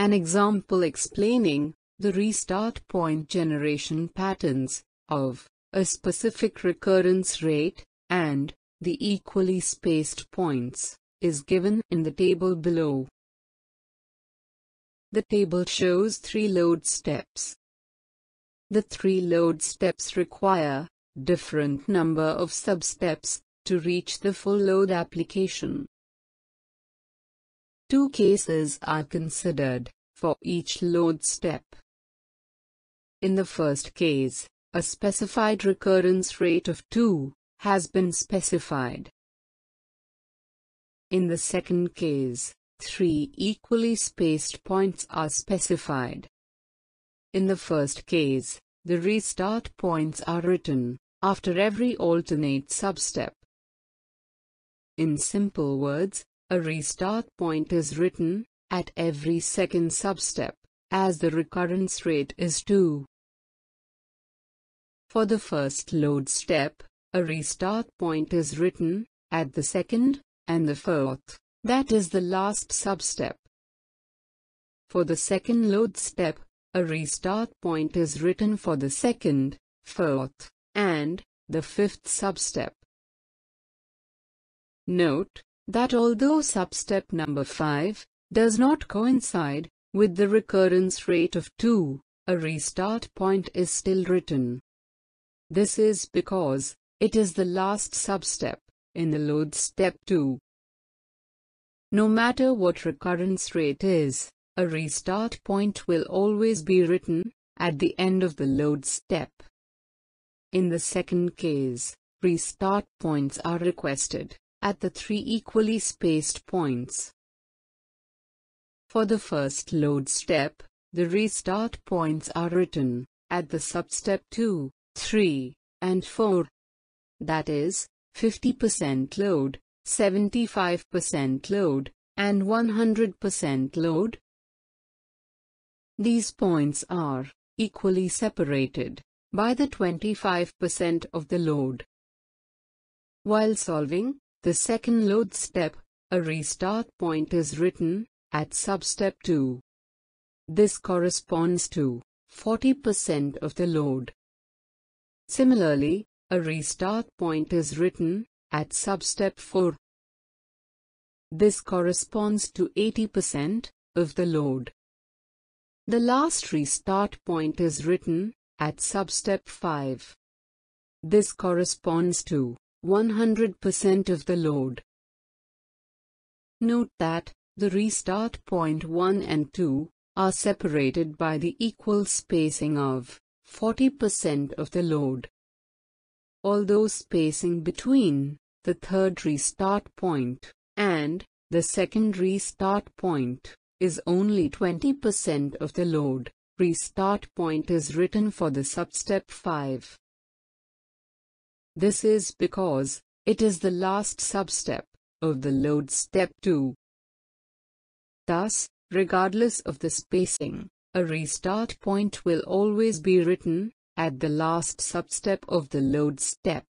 an example explaining the restart point generation patterns of a specific recurrence rate and the equally spaced points is given in the table below. The table shows three load steps. The three load steps require different number of substeps to reach the full load application. Two cases are considered for each load step. In the first case, a specified recurrence rate of 2 has been specified. In the second case, three equally spaced points are specified. In the first case, the restart points are written after every alternate substep. In simple words, a restart point is written at every second substep, as the recurrence rate is 2. For the first load step, a restart point is written at the second and the fourth, that is the last substep. For the second load step, a restart point is written for the second, fourth, and the fifth substep. Note that although substep number 5 does not coincide with the recurrence rate of 2, a restart point is still written. This is because it is the last substep in the load step 2. No matter what recurrence rate is, a restart point will always be written at the end of the load step. In the second case, restart points are requested at the three equally spaced points. For the first load step, the restart points are written at the substep 2 3, and 4. That is, 50% load, 75% load, and 100% load. These points are equally separated by the 25% of the load. While solving the second load step, a restart point is written at substep 2. This corresponds to 40% of the load. Similarly, a restart point is written at substep 4. This corresponds to 80% of the load. The last restart point is written at substep 5. This corresponds to 100% of the load. Note that the restart point 1 and 2 are separated by the equal spacing of 40% of the load. Although spacing between the third restart point and the second restart point is only 20% of the load, restart point is written for the substep 5. This is because it is the last substep of the load step 2. Thus, regardless of the spacing, a restart point will always be written at the last substep of the load step.